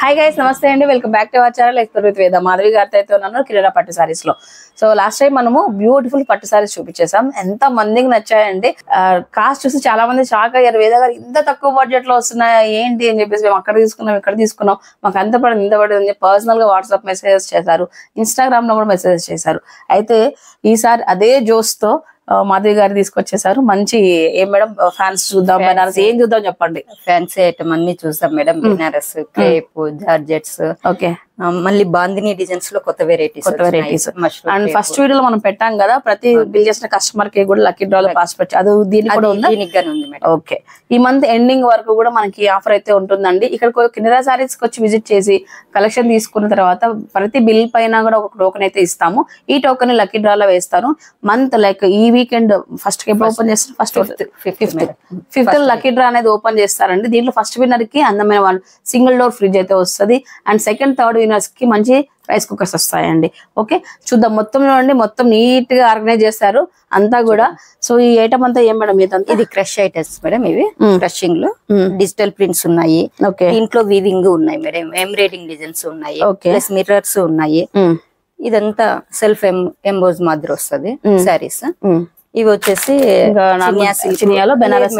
Hi guys నమస్తే అండి. Welcome back to our channel expert with Veda Madhavi గారితో అయితే ఉన్నాను కిరీరా పట్టు సారీస్లో. సో లాస్ట్ టైం మనము బ్యూటిఫుల్ పట్టు సారీస్ చూపించేసాం ఎంత మందికి నచ్చాయండి కాస్ట్ చూసి చాలా మంది షాక్ అయ్యారు. వేద గారు ఇంత తక్కువ బడ్జెట్లో వస్తున్నాయా ఏంటి అని చెప్పేసి మేము అక్కడ తీసుకున్నాం ఇక్కడ తీసుకున్నాం. మాకు అంత పడింది ఇంత పడింది అని పర్సనల్గా వాట్సాప్ మెసేజెస్ చేశారు. ఇన్స్టాగ్రామ్లో కూడా మెసేజెస్ చేశారు. అయితే ఈసారి అదే జోస్తో మాధవి గారు తీసుకొచ్చేసారు. మంచి ఏం మేడం ఫ్యాన్స్ చూద్దాం బనారస్ ఏం చూద్దాం చెప్పండి. ఫ్యాన్సీ ఐటమ్ అన్ని చూసాం madam. Banaras crepe georgettes okay. మళ్ళీ బాందిని డిజైన్స్లో కొత్త వెరైటీస్ కొత్త varieties. అండ్ ఫస్ట్ వీడియోలో మనం పెట్టాం కదా ప్రతి బిల్ చేసిన కస్టమర్కి కూడా లక్కీ డ్రాలో పాస్ పెట్టు అది దీనికి కూడా ఉందా? దీనికి గానీ ఉంది మేడం. ఓకే ఈ మంత్ ఎండింగ్ వరకు కూడా మనకి ఆఫర్ అయితే ఉంటుందండి. ఇక్కడ కినరా సారీస్కి వచ్చి విజిట్ చేసి కలెక్షన్ తీసుకున్న తర్వాత ప్రతి బిల్ పైన కూడా ఒక టోకెన్ అయితే ఇస్తాము. ఈ టోకెన్ లక్కీ డ్రాలో వేస్తాను. మంత్ లైక్ ఈ వీకెండ్ ఫస్ట్ ఎప్పుడు ఓపెన్ చేస్తారు? First fifth fifth lucky draw అనేది ఓపెన్ చేస్తారండి. దీంట్లో ఫస్ట్ విన్నర్కి అందమైన వాళ్ళు సింగిల్ డోర్ ఫ్రిడ్జ్ అయితే వస్తుంది. అండ్ సెకండ్ థర్డ్ విన్నర్స్కి మంచి రైస్ కుక్కర్స్ వస్తాయండి. ఓకే చూద్దాం. మొత్తం చూడండి. మొత్తం నీట్గా ఆర్గనైజ్ చేస్తారు అంతా కూడా. సో ఈ ఐటమ్ అంతా ఏం మేడం? ఇదంతా? ఇది క్రష్ ఐటమ్స్ మేడం ఇవి. క్రషింగ్లో. మ్మ్. డిజిటల్ ప్రింట్స్ ఉన్నాయి. ఓకే దీంట్లో వీవింగ్ ఉన్నాయి మేడం. ఎంబ్రాయిడింగ్ డిజైన్స్ ఉన్నాయి. ప్లస్ మిర్రర్స్ ఉన్నాయి. ఉమ్, ఇదంతా సెల్ఫ్ ఎంబోజ్ మాదిరి వస్తుంది శారీస్. ఇవి వచ్చేసి బెనారస్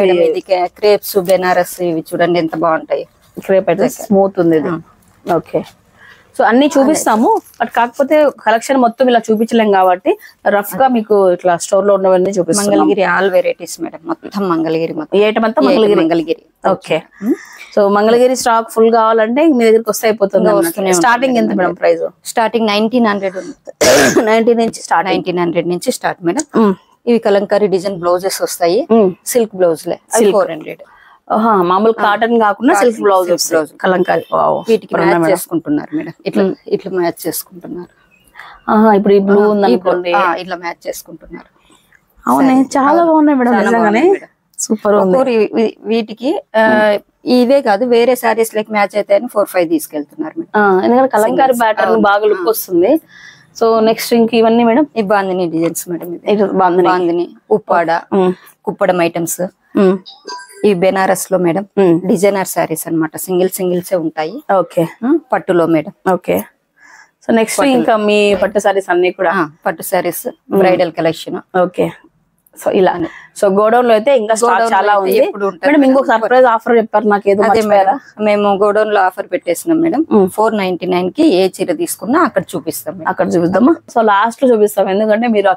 క్రేప్స్ బెనారస్ ఇవి చూడండి ఎంత బాగుంటాయి. క్రేప్ అయితే స్మూత్ ఉంది ఓకే. సో అన్ని చూపిస్తాము. బట్ కాకపోతే కలెక్షన్ మొత్తం ఇలా చూపించలేం కాబట్టి రఫ్గా మీకు ఇట్లా స్టోర్లో ఉన్నవన్నీ చూపిస్తాం మంగళగిరి ఆల్ వెరైటీస్ మేడం. మొత్తం మంగళగిరి మొత్తం. అంతా Mangalagiri. Mangalagiri. Okay. So Mangalagiri stock full కావాలంటే మీ దగ్గరికి వస్తే అయిపోతుంది స్టార్టింగ్ ఎంత madam price? Starting nineteen hundred ninety నుంచి స్టార్ట్ నైన్టీన్ హండ్రెడ్ నుంచి స్టార్ట్ మేడం. ఇవి కలంకారీ డిజైన్ బ్లౌజెస్ వస్తాయి. సిల్క్ బ్లౌజ్ లే ఫోర్ హండ్రెడ్ మామూలు కాటన్ కాకుండా సిల్క్ బ్లౌజ్ బ్లౌజ్ కలంకారీ. వీటికి మ్యాచ్ చేసుకుంటున్నారు మేడం. ఇట్లా ఇట్లా మ్యాచ్ చేసుకుంటున్నారు. ఇప్పుడు ఈ బ్లూ ఉంది అనుకోండి ఆ, ఇట్లా మ్యాచ్ చేసుకుంటున్నారు. అవునే చాలా బాగున్నాయి మేడం నిజంగానే. సూపర్ వీటికి ఆ, ఇవే కాదు వేరే సారీస్ లకి మ్యాచ్ అయితే ఫోర్ ఫైవ్ తీసుకెళ్తున్నారు ఎందుకంటే కలంకారీ ప్యాటర్న్ బాగా లుక్ వస్తుంది. సో నెక్స్ట్ ఇంక ఇవన్నీ మేడం? ఈ bandhani designs madam bandhani. Uppada Kuppadam items ఈ బెనారస్లో మేడం. డిజైనర్ సారీస్ అన్నమాట. సింగిల్ సింగిల్సే ఉంటాయి. ఓకే. పట్టులో మేడం. ఓకే. సో నెక్స్ట్ ఇంకా మీ పట్టు సారీస్ అన్ని కూడా? పట్టు saris bridal collection okay. So ఇలా సో గోడౌన్లో అయితే ఇంకా చాలా ఉంది. మేడం ఇంకొక సర్ప్రైజ్ ఆఫర్ చెప్పారు నాకు ఏదో మేము గోడౌన్లో ఆఫర్ పెట్టేసినాం మేడం. ఫోర్ నైన్టీ నైన్కి ఏ చీర తీసుకున్నా అక్కడ చూపిస్తాం అక్కడ చూపిద్దామా? సో లాస్ట్లో చూపిస్తాం. ఎందుకంటే మీరు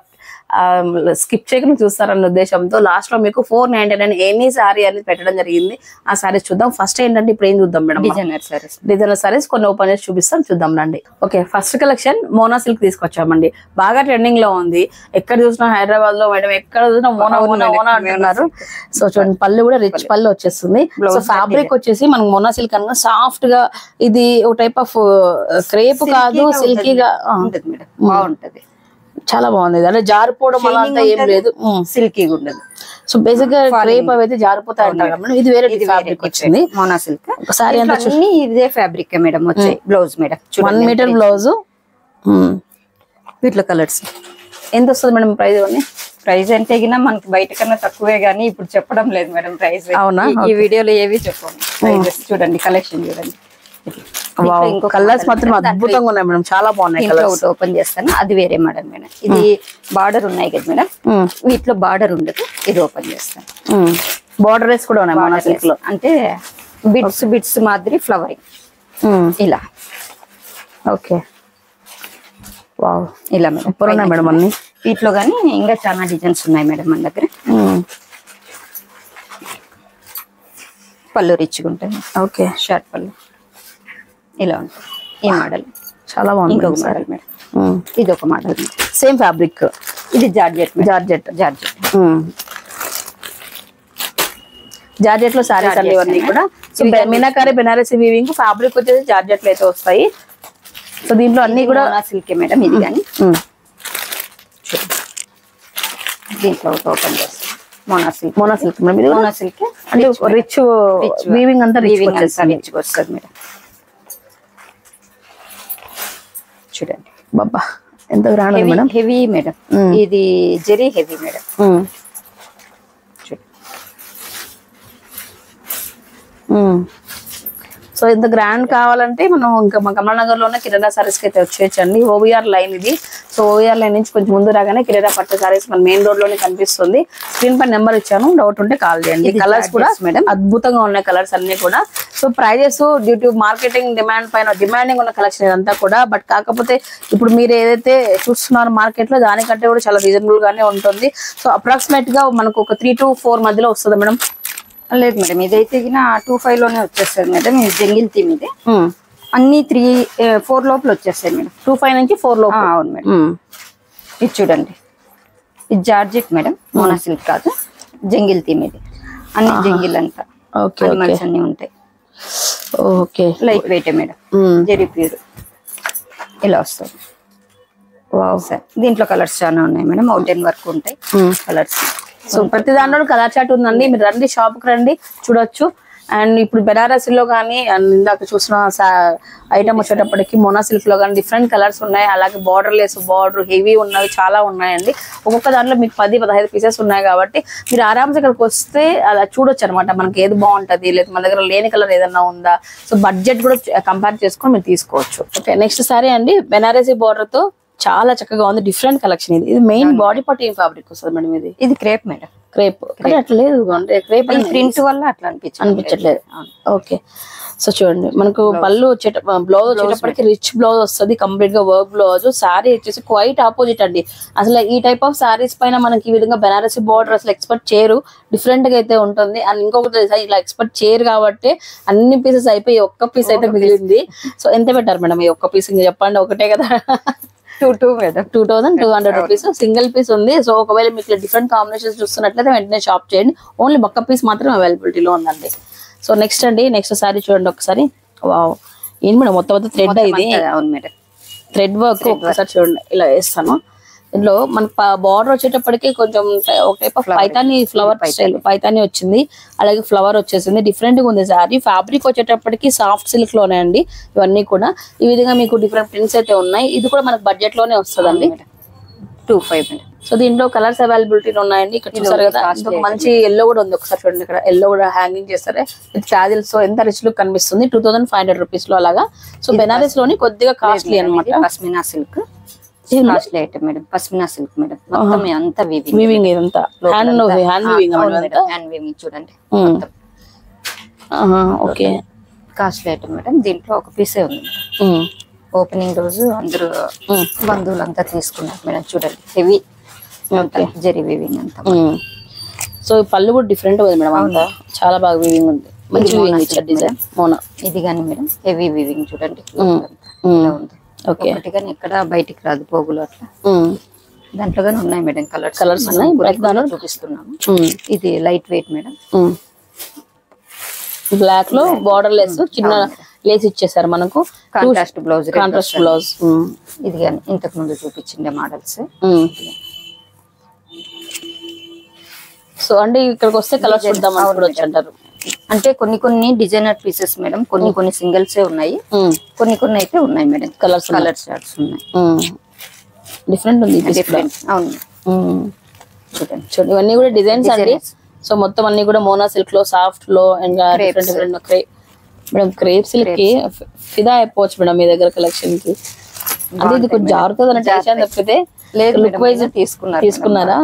స్కిప్ చేయకుండా చూస్తారన్న ఉద్దేశంతో లాస్ట్లో మీకు four ninety nine any sari అనేది పెట్టడం జరిగింది. ఆ సారీస్ చూద్దాం. ఫస్ట్ ఏంటంటే ఇప్పుడు ఏం చూద్దాం madam? Designer saris designer saris కొన్ని ఓపెన్ చేసి చూపిస్తాం. చూద్దాం రండి. Okay first collection Mona silk తీసుకొచ్చామండి. బాగా ట్రెండింగ్లో ఉంది. ఎక్కడ చూసినా హైదరాబాద్లో మేడం ఎక్కడ చూసినా మోనా మోనా మోనా అంటున్నారు. సో చూడండి పళ్ళు కూడా రిచ్ పళ్ళు. వచ్చేస్తుంది. సో ఫ్యాబ్రిక్ వచ్చేసి మనకు మోనా సిల్క్ అనగా సాఫ్ట్గా ఇది ఒక టైప్ ఆఫ్ క్రేప్ కాదు సిల్కీగా ఉంటది మేడం. బాగుంటది. చాలా బాగుంది. అంటే జారిపోవడం అలా అంతా ఏం లేదు. సిల్కీ ఉండదు. సో బేసిక్గా క్రేప్ అవి అయితే జారిపోతాయి అంటారు. కదా మేడం. ఇది వేరే ఫ్యాబ్రిక్ వచ్చింది. మోనా సిల్క్ ఒకసారి అంతా ఇదే ఫ్యాబ్రిక్ మేడం వచ్చాయి blouse madam. One metre blouse వీటిలో కలర్స్ ఎంత వస్తుంది మేడం ప్రైస్ ఇవన్నీ? ప్రైస్ అంటే గిన మనకి బయట కన్నా తక్కువే గానీ ఇప్పుడు చెప్పడం లేదు మేడం ప్రైస్ అవునా? ఈ వీడియోలో ఏవి చెప్పము. ప్రైజెస్ చూడండి కలెక్షన్ చూడండి. వావ్ ఇంకొక కలర్స్ మాత్రం అద్భుతంగా ఉన్నాయి మేడం. చాలా బాగున్నాయి ఒకటి ఓపెన్ చేస్తాను. అది వేరే మోడల్ మేడం. ఇది బార్డర్ ఉన్నాయి కదా మేడం. వీటిలో బార్డర్ ఉండదు. ఇది ఓపెన్ చేస్తాను. బార్డర్ రేస్ కూడా ఉన్నాయి లో. అంటే బిట్స్ బిట్స్ మాదిరి ఫ్లవరింగ్ ఇలా. ఓకే వావ్ ఇలా మేడం. మేడం అన్ని. వీటిలో కానీ ఇంకా చాలా డిజైన్స్ ఉన్నాయి మేడం మన దగ్గర. పళ్ళు రిచ్గా ఉంటుంది ఓకే షర్ట్ పళ్ళు. ఇలా ఉంటుంది ఈ మోడల్ చాలా బాగుంది ఇంకొక మోడల్ మేడం ఇది ఒక మోడల్ సేమ్ ఫ్యాబ్రిక్ ఇది జార్జెట్ జార్జెట్ జార్జెట్ జార్జెట్లో సారీస్ అన్ని ఇవన్నీ కూడా. So meenakari Banarasi weaving fabric వచ్చేసి జార్జెట్లు అయితే వస్తాయి. సో దీంట్లో అన్ని కూడా సిల్క్ మేడం ఇది కానీ. ఉమ్, దీంట్లో ఓపెన్ చేస్తాం. Mona silk Mona silk madam ఇది మోనా సిల్క్ అంటే రిచ్ వీవింగ్ అంతా రిచ్ వస్తుంది మేడం చూడండి. బాబా ఎంత గ్రాండ్ ఉంది మేడం? Heavy madam. ఇది జెరీ హెవీ మేడం. చూడండి. సో ఇంత గ్రాండ్ కావాలంటే మనం ఇంకా మా కమలానగర్లోనే కిరాణా సారీస్కి అయితే వచ్చేయచ్చండి ఓవిఆర్ లైన్ ఇది. సో ఓవిఆర్ లైన్ నుంచి కొంచెం ముందు రాగానే కిరాణా పట్టు సారీస్ మన మెయిన్ రోడ్లోనే కనిపిస్తుంది. స్క్రీన్ పై నెంబర్ ఇచ్చాను. డౌట్ ఉంటే కాల్ చేయండి. కలర్స్ కూడా మేడం. అద్భుతంగా ఉన్నాయి కలర్స్ అన్ని కూడా. So prices due to marketing demand పైన డిమాండింగ్ ఉన్న కలెక్షన్ ఇదంతా కూడా. బట్ కాకపోతే ఇప్పుడు మీరు ఏదైతే చూస్తున్నారు మార్కెట్లో దానికంటే కూడా చాలా రీజనబుల్ గానే ఉంటుంది. సో అప్రాక్సిమేట్గా మనకు ఒక త్రీ టు ఫోర్ మధ్యలో వస్తుంది మేడం లేదు మేడం ఇదైతే టూ ఫైవ్లోనే వచ్చేస్తుంది మేడం ఇది జంగిల్ థీమ్ ఇది. అన్ని త్రీ ఫోర్ లోపల వచ్చేస్తాయి మేడం. టూ ఫైవ్ నుంచి ఫోర్లో ఆ, అవును మేడం. ఇది చూడండి. ఇది జార్జెట్ మేడం మోనా సిల్క్ కాదు జంగిల్ థీమ్ ఇది. అన్ని జంగిల్ అంతా. ఓకే అనిమల్స్ అన్ని ఉంటాయి. Okay. Light weight madam. Zari pure ఇలా వస్తుంది. దీంట్లో కలర్స్ చాలా ఉన్నాయి మేడం అవుట్లైన్ వర్క్ ఉంటాయి. కలర్స్ సో ప్రతి దాంట్లో కలర్ చాట్ ఉందండి. మీరు రండి షాప్కి రండి చూడొచ్చు. అండ్ ఇప్పుడు బెనారస్లో కానీ అండ్ ఇందాక చూసిన ఐటమ్ వచ్చేటప్పటికి మోనా సిల్క్లో కానీ డిఫరెంట్ కలర్స్ ఉన్నాయి. అలాగే బార్డర్ లెస్ బార్డర్ హెవీ ఉన్నవి చాలా ఉన్నాయండి. ఒక్కొక్క దాంట్లో మీకు పది పదహైదు పీసెస్ ఉన్నాయి కాబట్టి మీరు ఆరామ్స్ ఇక్కడికి వస్తే అలా చూడొచ్చు అనమాట మనకి ఏది బాగుంటుంది? లేదా మన దగ్గర లేని కలర్ ఏదన్నా ఉందా? సో బడ్జెట్ కూడా కంపేర్ చేసుకొని మీరు తీసుకోవచ్చు. ఓకే నెక్స్ట్ సారీ అండి. బెనారసీ బార్డర్తో చాలా చక్కగా ఉంది. డిఫరెంట్ కలెక్షన్ ఇది. ఇది మెయిన్ బాడీ పార్ట్ ఏం ఫ్యాబ్రిక్ వస్తుంది మేడం ఇది? ఇది క్రేప్ మేడం. క్రేప్ కానీ అట్లా లేదు క్రేప్ ప్రింట్ వల్ల అట్లా అనిపించింది. అనిపించట్లేదు. ఓకే సో చూడండి. మనకు పళ్ళు వచ్చేట బ్లౌజ్ వచ్చేటప్పటికి రిచ్ బ్లౌజ్ వస్తుంది. కంప్లీట్గా వర్క్ బ్లౌజ్ సారీ వచ్చేసి క్వైట్ ఆపోజిట్ అండి. అసలు ఈ టైప్ ఆఫ్ సారీస్ పైన మనకి ఈ విధంగా బెనారసీ బార్డర్ అసలు ఎక్స్పెక్ట్ చేయరు. డిఫరెంట్గా అయితే ఉంటుంది. అండ్ ఇంకొకటి ఇలా ఎక్స్పెక్ట్ చేయరు కాబట్టి అన్ని పీసెస్ అయిపోయి ఒక్క పీస్ అయితే మిగిలింది. సో ఎంత పెట్టారు మేడం ఈ ఒక్క పీస్ చెప్పండి. ఒకటే కదా. Two two madam two thousand two hundred rupees single piece ఉంది. సో ఒకవేళ మీకు డిఫరెంట్ కాంబినేషన్స్ చూస్తున్నట్లయితే వెంటనే షాప్ చేయండి. ఓన్లీ ఒక్క పీస్ మాత్రం అవైలబిలిటీలో ఉందండి. సో నెక్స్ట్ అండి నెక్స్ట్ సారీ చూడండి ఒకసారి. వావ్ ఏంటి మేడం మొత్తం మొత్తం థ్రెడ్ ఇది థ్రెడ్ వర్క్ ఒకసారి చూడండి. ఇలా వేస్తాను. ఇందులో మనకి బార్డర్ వచ్చేటప్పటికి కొంచెం ఒక type of Paithani flower style Paithani వచ్చింది. అలాగే ఫ్లవర్ వచ్చేసింది. డిఫరెంట్గా ఉంది సారీ ఫ్యాబ్రిక్ వచ్చేటప్పటికి సాఫ్ట్ సిల్క్లోనే అండి ఇవన్నీ కూడా. ఈ విధంగా మీకు డిఫరెంట్ ప్రింట్స్ అయితే ఉన్నాయి. ఇది కూడా మనకు బడ్జెట్లోనే వస్తుందండి. టూ ఫైవ్ సో దీంట్లో కలర్స్ అవైలబిలిటీ ఉన్నాయండి. ఇక్కడ చూసారు కదా మంచి ఎల్లో కూడా ఉంది ఒకసారి చూడండి ఇక్కడ. ఎల్లో కూడా హ్యాంగింగ్ చేస్తారు. విత్ చాదిల్స్ సో ఎంత రిచ్ లుక్ కనిపిస్తుంది. టూ థౌసండ్ ఫైవ్ హండ్రెడ్ రూపీస్లో అలాగా. సో బెనారస్లోని కొద్దిగా కాస్ట్లీ అనమాట pashmina silk costly item madam pashmina silk madam. మొత్తం అంతా వీవింగ్ వీవింగ్ ఇదంతా. Hand hand weaving hand weaving చూడండి. ఓకే. కాస్ట్లీ ఐటమ్ మేడం దీంట్లో ఒక పీసే ఉంది. ఓపెనింగ్ రోజు అందరూ బంధువులంతా తీసుకున్నారు మేడం చూడండి. హెవీ జరీ వీవింగ్ అంతా సో ఈ పళ్ళు కూడా డిఫరెంట్ ఉంది మేడం అంతా. చాలా బాగా వీవింగ్ ఉంది. మంచి వీవింగ్ ఇచ్చారు డిజైన్ మోనా. ఇది కానీ మేడం హెవీ వీవింగ్ చూడండి. ఉంది. ఒకటి కానీ ఎక్కడ బయటికి రాదు పోగులు అట్లా. దాంట్లో కానీ ఉన్నాయి మేడం కలర్స్. Colours ఉన్నాయి. బ్లాక్ దాంట్లో- చూపిస్తున్నాము. ఇది లైట్ వెయిట్ మేడం. బ్లాక్లో బార్డర్ లెస్ చిన్న లేస్ ఇచ్చేసారు మనకు. కాంట్రాస్ట్ బ్లౌజ్ కాంట్రాస్ట్ బ్లౌజ్ ఇది కానీ ఇంతకు ముందు చూపించిండే మోడల్స్ సో అంటే ఇక్కడికి వస్తే కలర్స్ చూద్దాం అనుకోవచ్చు అంటారు. అంటే కొన్ని కొన్ని డిజైనర్ పీసెస్ మేడం కొన్ని కొన్ని సింగిల్సే ఉన్నాయి. కొన్ని కొన్ని అయితే ఉన్నాయి మేడం. ఉన్నాయి. కలర్ చార్ట్స్ ఉన్నాయి. డిఫరెంట్ ఉంది. డిఫరెంట్ అవును. చూడండి. చూడండి ఇవన్నీ కూడా డిజైన్స్ అండి. సో మొత్తం అన్ని కూడా మోనా సిల్క్లో సాఫ్ట్లో ఇంకా different different crepe madam crepe సిల్క్కి ఫిదా అయిపోవచ్చు మేడం మీ దగ్గర కలెక్షన్కి. అంటే ఇది కొంచెం అన్న టెన్షన్ తప్పితే లేదు లుక్ వైజ్ తీసుకున్నారు? తీసుకున్నారా?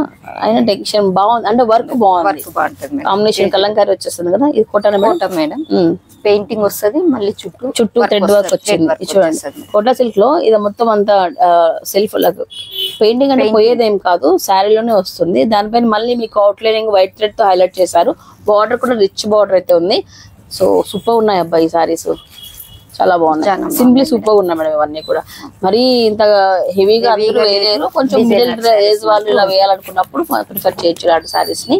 అయినా టెన్షన్ బాగుంది. అంటే వర్క్ బాగుంది. బాగుంటుంది మేడం. కాంబినేషన్ కలంకారీ వచ్చేస్తుంది కదా ఇది మేడం? కోట మేడం. ఉమ్. పెయింటింగ్ వస్తుంది మళ్ళీ చుట్టూ చుట్టూ థ్రెడ్ వర్క్ వచ్చింది. చూడండి. కోటా సిల్క్లో ఇది మొత్తం అంతా సెల్ఫ్ పెయింటింగ్ అంటే పోయేదేం కాదు శారీలోనే వస్తుంది. దానిపైన మళ్ళీ మీకు అవుట్లైనింగ్ వైట్ థ్రెడ్తో హైలైట్ చేశారు. బార్డర్ కూడా రిచ్ బార్డర్ అయితే ఉంది. సో సూపర్ ఉన్నాయి అబ్బాయి సారీస్ చాలా బాగున్నాయి. సింప్లీ సూపర్ ఉన్నాయి మేడం ఇవన్నీ కూడా. మరి ఇంత హెవీగా అందరూ వేయలేరు కొంచెం మిడిల్ ఏజ్ వాళ్ళు ఇలా వేయాలనుకున్నప్పుడు ప్రిఫర్ చేయొచ్చు ఇలాంటి సారీస్ని.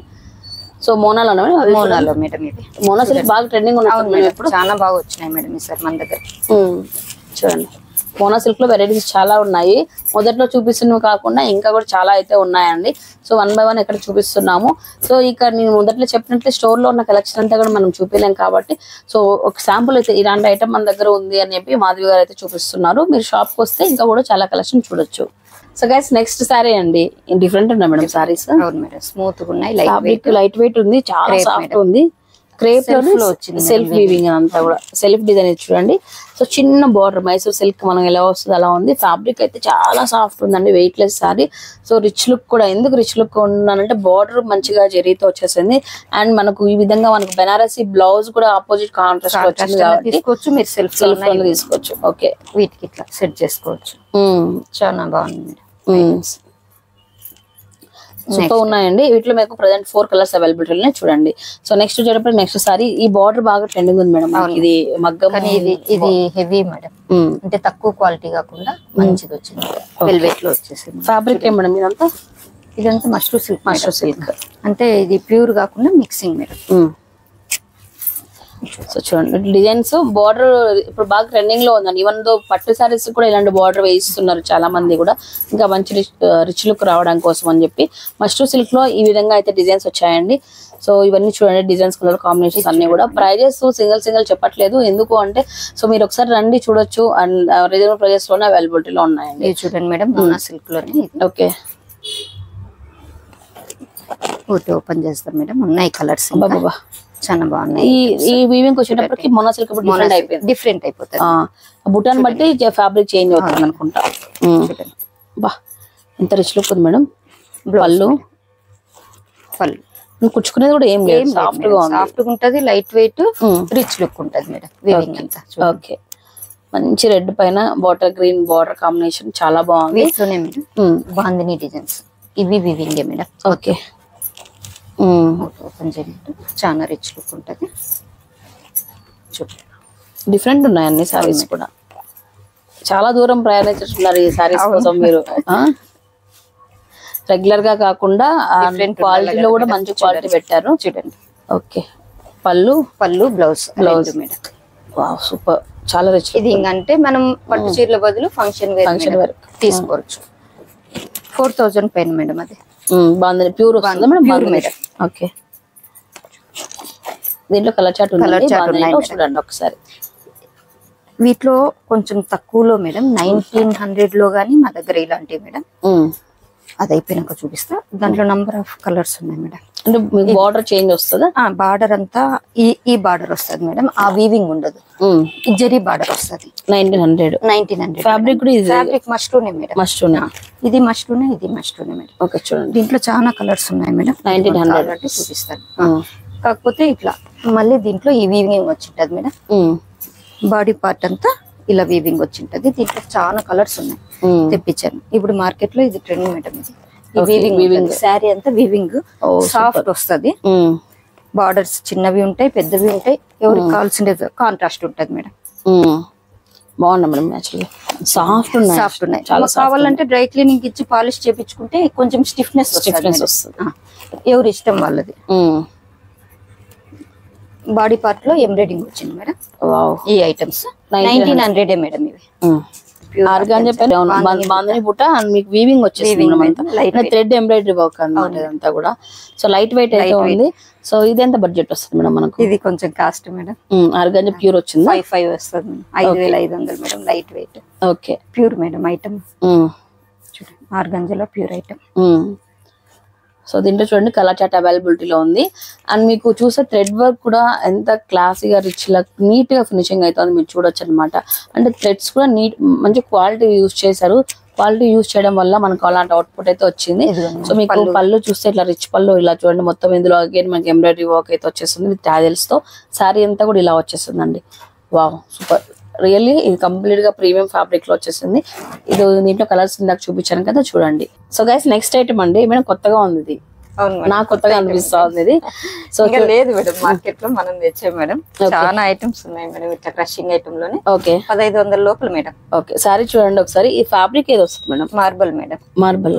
సో మోనాలో మోనాలో మేడం? ఇది మోనా సిల్క్ బాగా ట్రెండింగ్ మేడం. చాలా బాగా వచ్చినాయి మేడం ఈసారి మన దగ్గర. చూడండి. మోనా సిల్క్లో వెరైటీస్ చాలా ఉన్నాయి. మొదట్లో చూపిస్తున్నవి కాకుండా ఇంకా కూడా చాలా అయితే ఉన్నాయండి. సో వన్ బై వన్ ఇక్కడ చూపిస్తున్నాము. సో ఇక్కడ నేను మొదట్లో చెప్పినట్లు స్టోర్లో ఉన్న కలెక్షన్ అంతా కూడా మనం చూపించలేం కాబట్టి సో ఒక శాంపుల్ అయితే ఇలాంటి ఐటమ్ మన దగ్గర ఉంది అని చెప్పి మాధవి గారు అయితే చూపిస్తున్నారు. మీరు షాప్కి వస్తే ఇంకా కూడా చాలా కలెక్షన్ చూడొచ్చు. సో గైస్ నెక్స్ట్ సారీ అండి. డిఫరెంట్ ఉన్నాయి మేడం సారీస్ అవును మేడం. స్మూత్గా ఉన్నాయి లైట్ ఫ్యాబ్రిక్ లైట్ వెయిట్ ఉంది చాలా సాఫ్ట్ ఉంది. క్రేప్లో వచ్చింది సెల్ఫ్ వీవింగ్ అంతా కూడా. సెల్ఫ్ డిజైన్ ఇది చూడండి. సో చిన్న బార్డర్ మైసూర్ సిల్క్ మనం ఎలా వస్తుంది అలా ఉంది. ఫ్యాబ్రిక్ అయితే చాలా సాఫ్ట్ ఉందండి weight less sari so rich look కూడా ఎందుకు రిచ్ లుక్ ఉన్నానంటే బార్డర్ మంచిగా జరీతో వచ్చేసింది. అండ్ మనకు ఈ విధంగా మనకు బెనారసీ బ్లౌజ్ కూడా ఆపోజిట్ కాంట్రాస్ట్ వచ్చింది తీసుకోవచ్చు మీరు సెల్ఫ్ సెల్ఫ్ తీసుకోవచ్చు. ఓకే వీటికి ఇట్లా సెట్ చేసుకోవచ్చు. చాలా బాగుంది. సూపర్ ఉన్నాయండి. వీటిలో మీకు ప్రజెంట్ ఫోర్ కలర్స్ అవైలబిలిటీ ఉన్నాయి. చూడండి. సో నెక్స్ట్ వచ్చేటప్పుడు నెక్స్ట్ సారీ ఈ బార్డర్ బాగా ట్రెండింగ్ ఉంది మేడం. ఇది మగ్గం ఇది ఇది హెవీ మేడం. ఉమ్. అంటే తక్కువ క్వాలిటీ కాకుండా మంచిది వచ్చింది. వెల్వెట్లో వచ్చేసింది. ఫ్యాబ్రిక్ ఏం మేడం ఇదంతా? ఇదంతా మష్రూ సిల్క్ మష్రూ సిల్క్ అంటే ఇది ప్యూర్ కాకుండా మిక్సింగ్ మేడం. సో చూడండి డిజైన్స్ బార్డర్ ఇప్పుడు బాగా ట్రెండింగ్లో ఉందండి. ఈవెన్ దో పట్టు సారీస్ కూడా ఇలాంటి బార్డర్ వేయిస్తున్నారు చాలా మంది కూడా. ఇంకా మంచి రిచ్ లుక్ రావడం కోసం అని చెప్పి. మస్టూ సిల్క్లో ఈ విధంగా అయితే డిజైన్స్ వచ్చాయండి. సో ఇవన్నీ చూడండి డిజైన్స్ కలర్ కాంబినేషన్స్ అన్ని కూడా. ప్రైజెస్ సింగిల్ సింగిల్ చెప్పట్లేదు. ఎందుకు అంటే సో మీరు ఒకసారి రండి చూడొచ్చు. అండ్ రీజనబుల్ ప్రైజెస్లోనే అవైలబిలిటీలో ఉన్నాయండి. చూడండి మేడం సిల్క్లోనే. ఇది ఓకే ఒకటి ఓపెన్ చేస్తాం మేడం. ఉన్నాయి కలర్స్ బాబా చాలా బాగున్నాయి. ఈ ఈ వీవింగ్ వచ్చేటప్పటికి మొన్న సిల్క్ డిఫరెంట్ అయిపోయింది. డిఫరెంట్ అయిపోతుంది. బుటాన్ బట్టి ఫ్యాబ్రిక్ చేంజ్ అవుతుంది అనుకుంటా. బా ఎంత రిచ్ లుక్ ఉంది మేడం. పళ్ళు. పళ్ళు. నువ్వు కుచ్చుకునేది కూడా ఏం లేదు. సాఫ్ట్గా ఉంది. సాఫ్ట్గా ఉంటది లైట్ వెయిట్. రిచ్ లుక్ ఉంటది మేడం. వీవింగ్ అంతా. ఓకే మంచి రెడ్ పైన బార్డర్ గ్రీన్ బార్డర్ కాంబినేషన్ చాలా బాగుంది. బాందిని డిజైన్స్ ఇవి వివింగే మేడం. ఓకే. ఓపెన్ చేయండి. చాలా రిచ్ లుక్ ఉంటది. చూడండి. డిఫరెంట్ ఉన్నాయి అన్ని సారీస్ కూడా. చాలా దూరం ప్రయాణించుతున్నారు ఈ సారీస్ కోసం మీరు. రెగ్యులర్గా కాకుండా క్వాలిటీలో కూడా మంచి క్వాలిటీ పెట్టారు. చూడండి. ఓకే పళ్ళు? పళ్ళు blouse. Blouse madam wow super చాలా రిచ్ ఇది ఇంకంటే మనం పట్టు చీరల బదులు function wear Function madam. wear. తీసుకోవచ్చు. ఫోర్ థౌజండ్ పైన మేడం అది. బాగుంది. ప్యూర్. ఓకే. దీంట్లో కలర్ చాట్ ఉన్నాయి మేడం. చూడండి ఒకసారి. వీటిలో కొంచెం తక్కువలో మేడం నైన్టీన్ హండ్రెడ్లో గానీ మా దగ్గర ఇలాంటివి మేడం. అది అయిపోయినాక చూపిస్తా. దాంట్లో నంబర్ ఆఫ్ కలర్స్ ఉన్నాయి మేడం. అంటే బార్డర్ చేంజ్ వస్తుందా? ఆ బార్డర్ అంతా ఈ ఈ బార్డర్ వస్తుంది మేడం ఆ వీవింగ్ ఉండదు. జరీ బార్డర్ వస్తుంది. Nineteen hundred nineteen hundred fabric కూడా ఇది? ఫ్యాబ్రిక్ మస్ట్లోనే మేడం మస్ట్ ఉన్నాయి ఇది మస్ట్లోనే ఇది మస్ట్లోనే మేడం ఓకే చూడండి. దీంట్లో చాలా కలర్స్ ఉన్నాయి మేడం 1900. కావాలంటే చూపిస్తాను. కాకపోతే ఇట్లా మళ్ళీ దీంట్లో ఈ వీవింగ్ వచ్చింటది మేడం. బాడీ పార్ట్ అంతా ఇలా వీవింగ్ వచ్చింటది. దీంట్లో చాలా కలర్స్ ఉన్నాయి. తెప్పించాను. ఇప్పుడు మార్కెట్లో ఇది ట్రెండ్ మేడం ఇది. వీవింగ్ శారీ అంతా వీవింగ్ సాఫ్ట్ వస్తది. బార్డర్స్ చిన్నవి ఉంటాయి పెద్దవి ఉంటాయి. ఎవరికి కావాల్సింది కాంట్రాస్ట్ ఉంటది మేడం. బాగున్నా మేడం యాక్చువల్లీ సాఫ్ట్ ఉన్నాయి. సాఫ్ట్ ఉన్నాయి. చాలా కావాలంటే డ్రై క్లీనింగ్ ఇచ్చి పాలిష్ చేపించుకుంటే కొంచెం స్టిఫ్నెస్ Stiffness వస్తది. ఎవరి ఇష్టం వాళ్ళది. బాడీ పార్ట్లో ఎంబ్రాయిడింగ్ వచ్చింది మేడం. ఈ ఐటమ్స్ నైన్టీన్ హండ్రెడ్ మేడం ఇవి. ఆర్గాన్ చెప్పారు బాందని బుట్ట అండ్ మీకు వీవింగ్ వచ్చేసింది. థ్రెడ్ ఎంబ్రాయిడరీ వర్క్ అన్నమాట ఇదంతా కూడా. సో లైట్ వెయిట్ అయితే ఉంది. సో ఇది ఎంత బడ్జెట్ వస్తుంది మేడం మనకు? ఇది కొంచెం కాస్ట్ మేడం. ఆర్గాన్ ప్యూర్ వచ్చిందా? ఫైవ్ ఫైవ్ వస్తుంది. ఐదు వేల ఐదు వందలు madam light weight okay pure madam item ఆర్గంజలో pure item so దీంట్లో చూడండి కలర్ చాట్ అవైలబిలిటీలో ఉంది. అండ్ మీకు చూసే థ్రెడ్ వర్క్ కూడా ఎంత క్లాసీగా రిచ్గా నీట్గా ఫినిషింగ్ అవుతుంది మీరు చూడొచ్చు అనమాట అంటే థ్రెడ్స్ కూడా నీట్ మంచి క్వాలిటీ యూజ్ చేశారు. క్వాలిటీ యూజ్ చేయడం వల్ల మనకు అలాంటి అవుట్పుట్ అయితే వచ్చింది. సో మీకు పళ్ళు. చూస్తే ఇట్లా రిచ్ పళ్ళు ఇలా చూడండి. మొత్తం ఇందులో అగైన్ మనకి ఎంబ్రాయిడరీ వర్క్ అయితే వచ్చేస్తుంది. విత్ టాజల్స్తో శారీ అంతా కూడా ఇలా వచ్చేస్తుందండి. వావ్ సూపర్ రియల్లీ ఇది కంప్లీట్గా ప్రీమియం ఫ్యాబ్రిక్లో వచ్చేసింది. ఇది దీంట్లో కలర్స్ ఇందాక చూపించాను కదా చూడండి. సో గైస్ నెక్స్ట్ ఐటమ్ అండి. మేడం కొత్తగా ఉంది ఇది? నాకు కొత్తగా అనిపిస్తుంది ఇది. సో ఇంకా లేదు మేడం మార్కెట్లో మనం తెచ్చాం మేడం. చాలా ఐటమ్స్ ఉన్నాయి మేడం ఇట్లా క్రషింగ్ ఐటమ్లోనే ఓకే. పదహైదు వందల లోపల మేడం. ఓకే. సారీ చూడండి ఒకసారి. ఈ ఫ్యాబ్రిక్ ఏది వస్తుంది madam? Marble madam. Marble.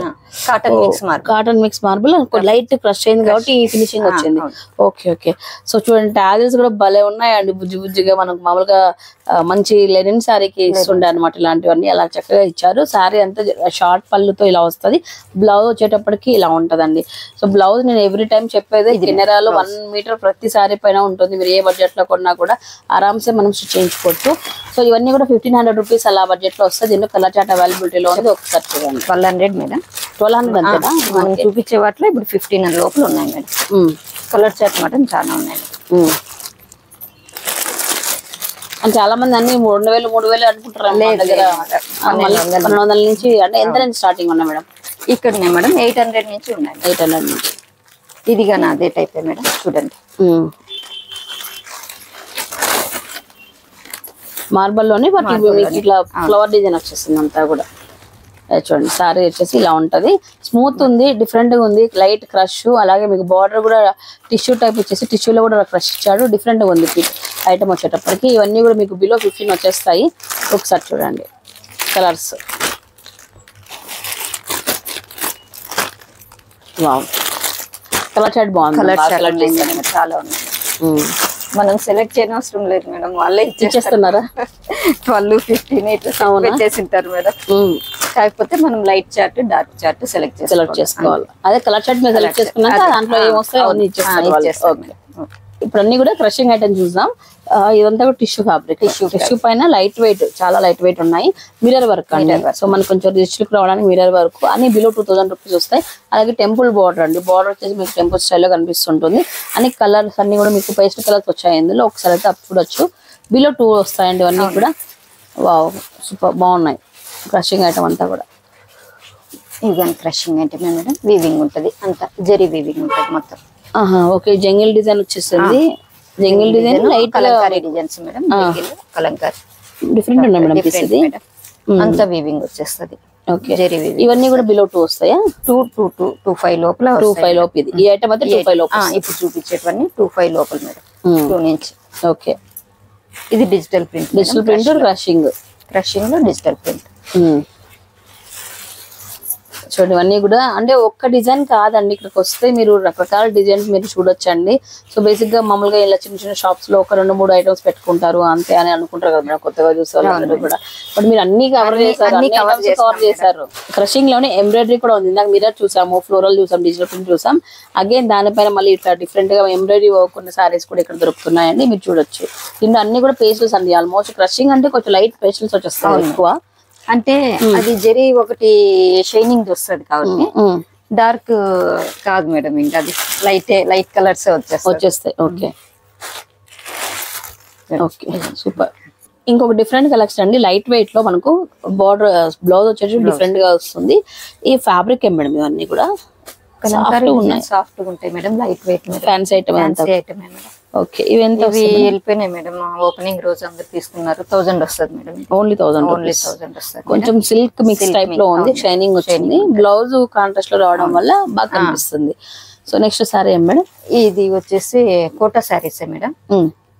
Cotton mix marble. Cotton mix marble light crush అయింది కాబట్టి ఈ ఫినిషింగ్ వచ్చింది. Okay okay. సో చూడండి టాజల్స్ కూడా భలే ఉన్నాయండి. బుజ్జి బుజ్జిగా మనకు మామూలుగా మంచి లెనిన్ శారీకి ఇస్తుండే అనమాట ఇలాంటివన్నీ. అలా చక్కగా ఇచ్చారు. శారీ అంతా షార్ట్ పళ్ళుతో ఇలా వస్తది. బ్లౌజ్ వచ్చేటప్పటికి ఇలా ఉంటదండి. సో బ్లౌజ్ నేను ఎవ్రీ టైం చెప్పేది కెనరాలో వన్ మీటర్ ప్రతి శారీ పైన ఉంటుంది. మీరు ఏ బడ్జెట్లో కొన్నా కూడా ఆరామ్సే మనం స్టిచ్ చేయించుకోవచ్చు. సో ఇవన్నీ కూడా ఫిఫ్టీన్ హండ్రెడ్ రూపీస్ అలా బడ్జెట్లో వస్తుంది. దీంట్లో కలర్ చాట్ అవైలబిలిటీలో ఉంది ఒకసారి చూడండి. Twelve hundred madam twelve hundred అంతేనా? మనం చూపించే వాటిలో ఇప్పుడు ఫిఫ్టీన్ లోపల ఉన్నాయి మేడం కలర్ చాట్ మాత్రం చాలా ఉన్నాయి. అంటే చాలా మంది అన్ని రెండు వేలు మూడు వేలు అనుకుంటారు పన్నెండు వందల. నుంచి అంటే ఎంత నుంచి స్టార్టింగ్ ఉన్నా మేడం ఇక్కడనే మేడం ఎయిట్ హండ్రెడ్ నుంచి ఉన్నాయి. ఎయిట్ హండ్రెడ్ నుంచి. ఇదిగా అదే టైప్ మేడం చూడండి. మార్బల్లోనే ఇట్లా ఫ్లవర్ డిజైన్ వచ్చేస్తుంది అంతా కూడా. చూడండి సారీ వచ్చేసి ఇలా ఉంటది. స్మూత్ ఉంది డిఫరెంట్గా ఉంది లైట్ క్రష్ అలాగే మీకు బార్డర్ కూడా టిష్యూ టైప్ వచ్చేసి టిష్యూలో కూడా క్రష్ ఇచ్చాడు డిఫరెంట్గా ఉంది ఐటమ్ వచ్చేటప్పటికి. ఇవన్నీ కూడా మీకు బిలో ఫిఫ్టీన్ వచ్చేస్తాయి. ఒకసారి చూడండి కలర్స్ వావ్ కలర్ చాట్ బాగుంది. కలర్ చేశారు. చాలా ఉన్నాయి ఉమ్. మనం సెలెక్ట్ చేయని అవసరం లేదు మేడం. వాళ్ళే ఇచ్చేస్తున్నారా? ట్వెల్వ్ ఫిఫ్టీన్ ఇట్లా ఉంటారు మేడం. ఉమ్. కాకపోతే మనం light chart dark chart select select చేసుకోవాలి. అదే కలర్ చార్ట్ మీద సెలెక్ట్ చేసుకున్నాక దాంట్లో ఏం వస్తాయో ఇప్పుడు అన్ని కూడా క్రషింగ్ ఐటమ్ చూద్దాం. ఇదంతా కూడా టిష్యూ ఫ్యాబ్రిక్ టిష్యూ పైన లైట్ వెయిట్ చాలా లైట్ వెయిట్ ఉన్నాయి. మిరర్ వర్క్ అండి. సో మనకి కొంచెం రిచ్ లుక్ రావడానికి మిరర్ వర్క్ అన్ని బిలో టూ థౌసండ్ రూపీస్ వస్తాయి. అలాగే టెంపుల్ బార్డర్ అండి. బార్డర్ వచ్చేసి మీకు టెంపుల్ స్టైల్లో కనిపిస్తుంటుంది. అన్ని కలర్స్ అన్ని కూడా మీకు పేస్ట్ కలర్స్ వచ్చాయి ఇందులో. ఒకసారి అయితే అప్పుడు చూడొచ్చు. బిలో టూ వస్తాయండి ఇవన్నీ కూడా. వావ్ సూపర్ బాగున్నాయి. క్రషింగ్ ఐటమ్ అంతా కూడా. ఇవన్నీ క్రషింగ్ అంటే మేడం? వీవింగ్ ఉంటది. అంత జరీ వీవింగ్ ఉంటది మొత్తం. ఓకే జంగిల్ డిజైన్ వచ్చేసింది. Jungle design light Kalamkari designs madam Kalamkari. Different ఉన్నాయి మేడం పీస్ Different ఇది మేడం. అంత వీవింగ్ వచ్చేస్తది. ఇవన్నీ కూడా బిలో టూ వస్తాయా? Two two two two five లోపల టూ. ఫైవ్ లోపు ఇది. ఈ ఐటమ్ అయితే టూ ఫైవ్ లోపు ఆ, ఇప్పుడు చూపించేటివన్నీ టూ ఫైవ్ లోపల మేడం. Hmm. టూ నుంచి. ఓకే ఇది digital print digital print crushing క్రషింగ్లో digital print చూడండి ఇవన్నీ కూడా అంటే ఒక్క డిజైన్ కాదండి ఇక్కడికి వస్తే మీరు రకరకాల డిజైన్స్ మీరు చూడొచ్చండి. సో బేసిక్గా మామూలుగా ఇలా చిన్న చిన్న షాప్స్లో ఒక రెండు మూడు ఐటమ్స్ పెట్టుకుంటారు అంతే అని అనుకుంటారు కదా కొత్తగా చూసే వాళ్ళందరూ కూడా. బట్ మీరు అన్ని కవర్ చేశారు అన్ని కవర్ చేశారు. క్రషింగ్లోనే ఎంబ్రాయిడరీ కూడా ఉంది. ఇందాక మిర్రర్ చూసాము ఫ్లోరల్ చూసాం డిజిటల్ ప్రింట్ చూసాం. అగైన్ దానిపైన మళ్ళీ ఇట్లా డిఫరెంట్గా ఎంబ్రాయిడరీ వర్క్ ఉన్న సారీస్ కూడా ఇక్కడ దొరుకుతున్నాయండి మీరు చూడొచ్చు. ఇందులో అన్ని కూడా పేస్టల్స్ అండి. ఆల్మోస్ట్ క్రషింగ్ అంటే కొంచెం లైట్ పేస్టల్స్ వచ్చేస్తాయి ఎక్కువ. అంటే అది జరీ ఒకటి షైనింగ్ వస్తుంది కాబట్టి. డార్క్ కాదు మేడం ఇంకా అది లైట్ లైట్ కలర్స్ వచ్చేస్తాయి. వచ్చేస్తాయి. ఓకే. ఓకే. సూపర్. ఇంకొక డిఫరెంట్ కలెక్షన్ అండి. లైట్ వెయిట్లో మనకు బార్డర్ బ్లౌజ్ వచ్చేసి డిఫరెంట్గా వస్తుంది. ఈ ఫ్యాబ్రిక్ ఏం మేడం ఇవన్నీ కూడా? సాఫ్ట్ ఉంటాయి madam light weight fancy item fancy item madam. Okay ఇవి ఎంత ఇవి వెళ్ళిపోయినాయి మేడం. ఓపెనింగ్ రోజు అందరు తీసుకున్నారు. థౌసండ్ వస్తుంది madam only thousand only thousand వస్తుంది కొంచెం సిల్క్ మిక్స్ టైప్లో ఉంది షైనింగ్ వచ్చింది. బ్లౌజ్ కాంట్రాస్ట్లో రావడం వల్ల బాగా కనిపిస్తుంది. సో నెక్స్ట్ సారీ ఏం మేడం? ఇది వచ్చేసి కోటా శారీసే మేడం.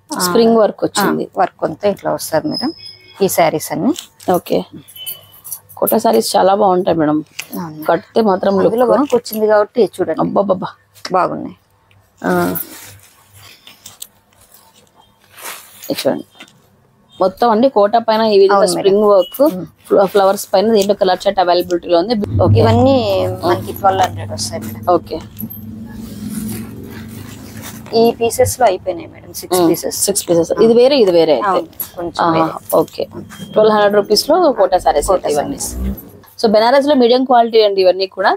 స్ప్రింగ్ వర్క్ వచ్చింది. వర్క్ అంతా ఇట్లా వస్తుంది మేడం. ఈ శారీస్ అన్ని. ఓకే కోటా సారీస్ చాలా బాగుంటాయి మేడం. కడితే మాత్రం వర్క్ వచ్చింది కాబట్టి చూడండి. అబ్బాబ్బా బాగున్నాయి. చూడండి. మొత్తం అండి కోట పైన ఈ విధంగా స్ప్రింగ్ వర్క్ ఫ్లవర్స్ పైన దీంట్లో కలర్ చాట్ అవైలబిలిటీలో ఉంది. ఇవన్నీ మనకి ట్వెల్వ్ హండ్రెడ్ వస్తాయి ఓకే ఈ పీసెస్లో అయిపోయినాయి madam six pieces six pieces ఇది వేరే ఇది వేరే ఓకే ట్వెల్వ్ హండ్రెడ్ రూపీస్లో కోటా సారీస్ ఇవన్నీ. సో బెనారస్లో మీడియం క్వాలిటీ అండి ఇవన్నీ కూడా.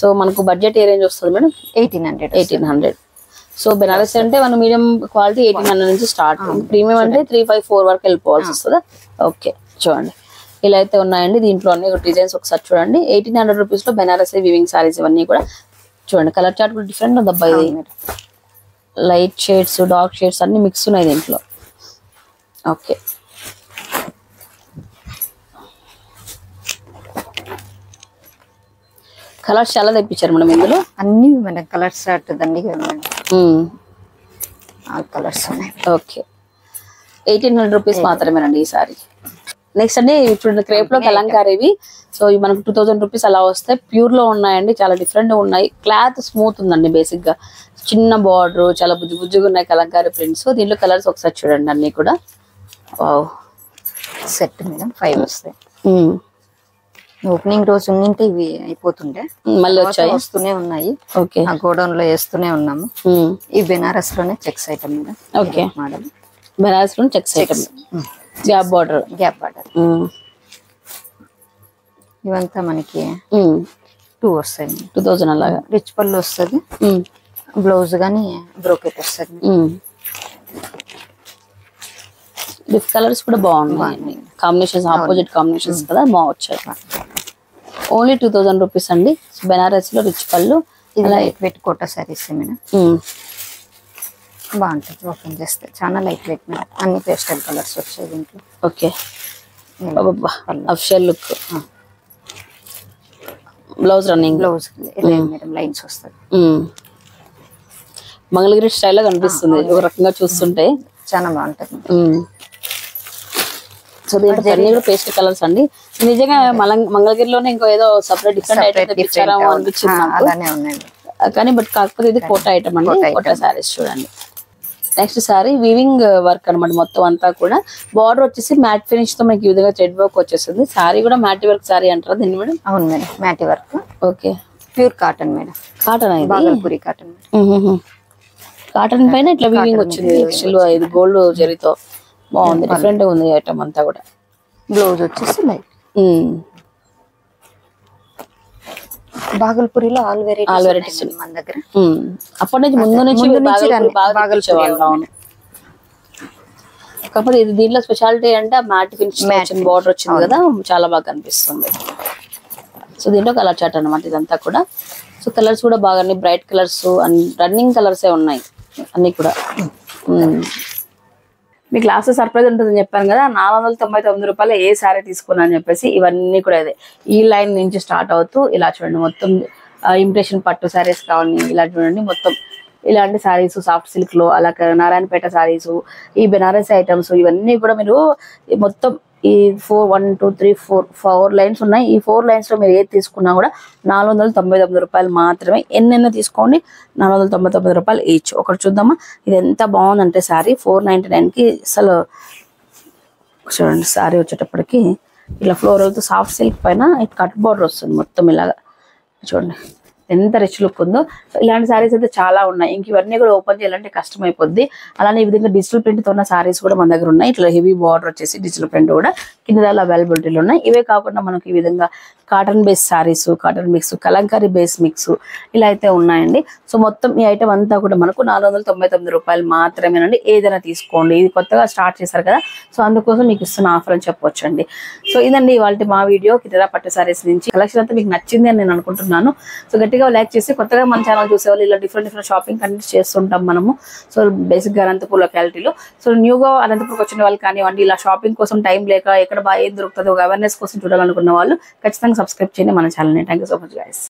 సో మనకు బడ్జెట్ ఏ రేంజ్ వస్తుంది madam? Eighteen hundred eighteen hundred so Benaras అంటే మనం మీడియం క్వాలిటీ ఎయిటీన్ హండ్రెడ్ నుంచి స్టార్ట్ ప్రీమియం అంటే త్రీ ఫైవ్ ఫోర్ వరకు వెళ్ళిపోవాల్సి వస్తుందా? ఓకే చూడండి. ఇలా అయితే ఉన్నాయండి. దీంట్లో అన్ని డిజైన్స్ ఒకసారి చూడండి. ఎయిటీన్ హండ్రెడ్ రూపీస్లో బెనారస్ వివింగ్ సారీస్ ఇవన్నీ కూడా చూడండి. కలర్ చార్ట్ కూడా డిఫరెంట్ ఉంది అబ్బాయి ఇది. లైట్ షేడ్స్ డార్క్ షేడ్స్ అన్ని మిక్స్ ఉన్నాయి దీంట్లో. ఓకే. కలర్స్ చాలా తెప్పించారు మేడం ఇందులో. అన్ని మేడం కలర్స్ దండిగా మేడం మ్మ్. ఆల్ కలర్స్ ఉన్నాయి. ఓకే ఎయిటీన్ హండ్రెడ్ రూపీస్ మాత్రమేనండి ఈ సారీ నెక్స్ట్ అండి ఇప్పుడు క్రేప్లో కలంకారీవి. సో ఇవి మనకు టూ థౌసండ్ రూపీస్ అలా వస్తాయి ప్యూర్లో ఉన్నాయండి చాలా డిఫరెంట్ ఉన్నాయి. క్లాత్ స్మూత్ ఉందండి బేసిక్గా. చిన్న బార్డర్ చాలా బుజ్జి బుజ్జిగా ఉన్నాయి కలంకారీ ప్రింట్స్ దీంట్లో కలర్స్ ఒకసారి చూడండి అన్ని కూడా. సెట్ మేడం ఫైవ్ వస్తాయి. మ్మ్. ఓపెనింగ్ రోజు ఉండింటే ఇవి అయిపోతుండే. మళ్ళీ వచ్చాయి? వస్తూనే ఉన్నాయి. ఓకే. ఆ గోడౌన్లో వేస్తూనే ఉన్నాము. ఈ బెనారస్లోనే checks item madam okay. Model బెనారస్లో checks item. Gap border. Gap border. ఇవంతా మనకి టూ వస్తాయి. టూ థౌజండ్ అలాగా. రిచ్ పళ్ళు వస్తుంది. బ్లౌజ్ కానీ బ్రోకెట్ వస్తుంది. లిఫ్ కలర్స్ కూడా బాగున్నాయి. కాంబినేషన్స్ ఆపోజిట్ కాంబినేషన్స్ కదా బాగా వచ్చాయి. ఓన్లీ టూ థౌజండ్ రూపీస్ అండి. బెనారస్లో రిచ్ పళ్ళు. ఇది light weight Kota saris madam. బాగుంటుంది ఓపెన్ చేస్తే. చాలా లైట్ వెయిట్ మేడం. అన్ని పేస్టల్ కలర్స్ వచ్చాయి దీంట్లో. ఓకే. ఇలా official look. Blouse running blouse madam lines వస్తుంది మంగళగిరి స్టైల్లో కనిపిస్తుంది. ఒక రకంగా చూస్తుంటే. చాలా బాగుంటుంది. సో దీంట్లో అన్ని కూడా పేస్ట్ కలర్స్ అండి. నిజంగా మంగళగిరిలోనే ఇంకో ఏదో సపరేట్ డిఫరెంట్ ఐటమ్ తెప్పించారేమో అనిపించింది కానీ బట్ కాకపోతే ఇది కోట ఐటమ్ అండి. కోట శారీస్ చూడండి. నెక్స్ట్ సారీ వీవింగ్ వర్క్ అన్నమాట మొత్తం అంతా కూడా. బార్డర్ వచ్చేసి మ్యాట్ ఫినిష్తో మనకి విధంగా థ్రెడ్ వర్క్ వచ్చేస్తుంది. సారీ కూడా మ్యాట్ వర్క్ సారీ అంటారా దీన్ని మేడం? అవును madam మ్యాటి work okay pure cotton madam. Cotton Bhagalpuri cotton cotton పైన ఇట్లా వీవింగ్ వచ్చింది. గోల్డ్ జరీతో. బాగుంది. డిఫరెంట్ ఉంది ఐటమ్ అంతా కూడా. బ్లౌజ్ వచ్చేసి లైట్ ఉమ్. బాగల్పూరిలో ఆల్ వెరైటీస్ All varieties. మన దగ్గర. ఉమ్. అప్పటి నుంచి ముందు నుంచి బాగల్పూరి కాకపోతే ఇది దీంట్లో స్పెషాలిటీ అంటే మ్యాట్ ఫినిష్ వచ్చిన బార్డర్ వచ్చింది కదా చాలా బాగా కనిపిస్తుంది. సో దీంట్లో కలర్ చాట్ అన్నమాట ఇదంతా కూడా. సో కలర్స్ కూడా బాగా బ్రైట్ కలర్స్ రన్నింగ్ కలర్స్ ఉన్నాయి. అన్ని కూడా. ఉమ్. మీకు లాస్ట్ సర్ప్రైజ్ ఉంటుందని చెప్పాను కదా నాలుగు వందల తొంభై తొమ్మిది రూపాయలు ఏ సారీ తీసుకున్నా అని చెప్పేసి ఇవన్నీ కూడా ఇదే. ఈ లైన్ నుంచి స్టార్ట్ అవుతూ ఇలా చూడండి మొత్తం ఇంప్రెషన్ పట్టు శారీస్ కావాలి ఇలా చూడండి మొత్తం ఇలాంటి శారీస్ సాఫ్ట్ సిల్క్లో అలా నారాయణపేట శారీస్ ఈ బెనారస్ ఐటమ్స్ ఇవన్నీ కూడా మీరు మొత్తం ఈ four one two three four four lines ఉన్నాయి. ఈ ఫోర్ లైన్స్లో మీరు ఏది తీసుకున్నా కూడా నాలుగు వందల తొంభై తొమ్మిది రూపాయలు మాత్రమే ఎన్నెన్న తీసుకోండి. నాలుగు వందల తొంభై తొమ్మిది రూపాయలు ఈచ్ ఒకటి చూద్దామా? ఇది ఎంత బాగుందంటే శారీ ఫోర్ నైన్టీ నైన్కి అసలు చూడండి శారీ వచ్చేటప్పటికి ఇలా ఫ్లోరల్తో సాఫ్ట్ సిల్క్ పైన కట్ బార్డర్ వస్తుంది మొత్తం ఇలాగా. చూడండి. ఎంత రిచ్ లుక్ ఉందో. ఇలాంటి సారీస్ అయితే చాలా ఉన్నాయి. ఇంక ఇవన్నీ కూడా ఓపెన్ చేయాలంటే కష్టం అయిపోద్ది అలానే ఈ విధంగా డిజిటల్ ప్రింట్తో ఉన్న సారీస్ కూడా మన దగ్గర ఉన్నాయి. ఇట్లా హెవీ బార్డర్ వచ్చేసి డిజిటల్ ప్రింట్ కూడా. కింద దాని అవైలబిలిటీలో ఉన్నాయి. ఇవే కాకుండా మనకి ఈ విధంగా cotton base saris cotton mix Kalamkari base mix ఇలా అయితే ఉన్నాయండి. సో మొత్తం ఈ ఐటమ్ అంతా కూడా మనకు నాలుగు వందల తొంభై తొమ్మిది రూపాయలు మాత్రమేనండి. ఏదైనా తీసుకోండి. ఇది కొత్తగా స్టార్ట్ చేశారు కదా. సో అందుకోసం మీకు ఇస్తున్న ఆఫర్ అని చెప్పొచ్చు అండి సో ఇదండి వాళ్ళ మా వీడియో కిటరా పట్టు సారీస్ నుంచి కలెక్షన్ అంతా మీకు నచ్చింది అని నేను అనుకుంటున్నాను. సో గట్టిగా లైక్ చేసి కొత్తగా మన ఛానల్ చూసేవాళ్ళు ఇలా డిఫరెంట్ డిఫరెంట్ షాపింగ్ కండక్ట్ చేస్తుంటాం మనము. సో బేసిక్గా అనంతపూర్ లొకాలిటీలో సో న్యూగా అనంతపూర్కి వచ్చిన వాళ్ళు కానివ్వండి ఇలా షాపింగ్ కోసం టైం లేక ఎక్కడ బాగా ఏం దొరుకుతుందో అవేర్నెస్ కోసం చూడాలనుకున్న వాళ్ళు ఖచ్చితంగా సబ్స్క్రైబ్ చేయండి మన ఛానల్ని thank you so much guys